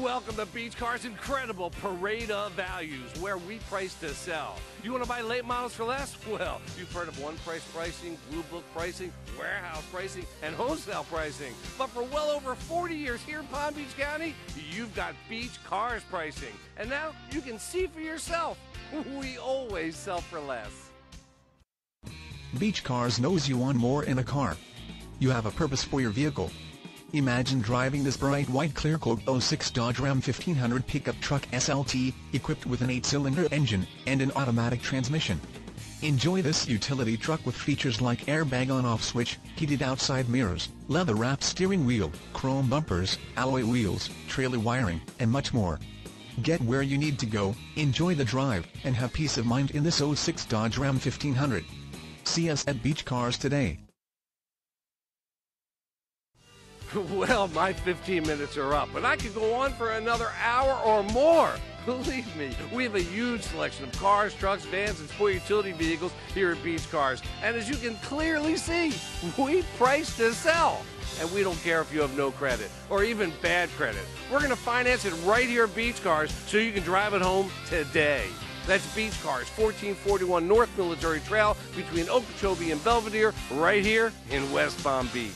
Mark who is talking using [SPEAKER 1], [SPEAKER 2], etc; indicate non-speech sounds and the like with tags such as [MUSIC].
[SPEAKER 1] Welcome to Beach Car's incredible parade of values where we price to sell. You want to buy late models for less? Well, you've heard of one price pricing, blue book pricing, warehouse pricing, and wholesale pricing. But for well over 40 years here in Palm Beach County, you've got Beach Cars pricing. And now you can see for yourself. [LAUGHS] We always sell for less.
[SPEAKER 2] Beach Cars knows you want more in a car. You have a purpose for your vehicle. Imagine driving this bright white clear coat 06 Dodge Ram 1500 pickup truck SLT, equipped with an 8-cylinder engine, and an automatic transmission. Enjoy this utility truck with features like airbag on-off switch, heated outside mirrors, leather-wrapped steering wheel, chrome bumpers, alloy wheels, trailer wiring, and much more. Get where you need to go, enjoy the drive, and have peace of mind in this 06 Dodge Ram 1500. See us at Beach Cars today. [LAUGHS]
[SPEAKER 1] Well, my 15 minutes are up, and I could go on for another hour or more. [LAUGHS] Believe me, we have a huge selection of cars, trucks, vans, and sport utility vehicles here at Beach Cars. And as you can clearly see, [LAUGHS] we price to sell. And we don't care if you have no credit or even bad credit. We're going to finance it right here at Beach Cars so you can drive it home today. That's Beach Cars, 1441 North Military Trail between Okeechobee and Belvedere, right here in West Palm Beach.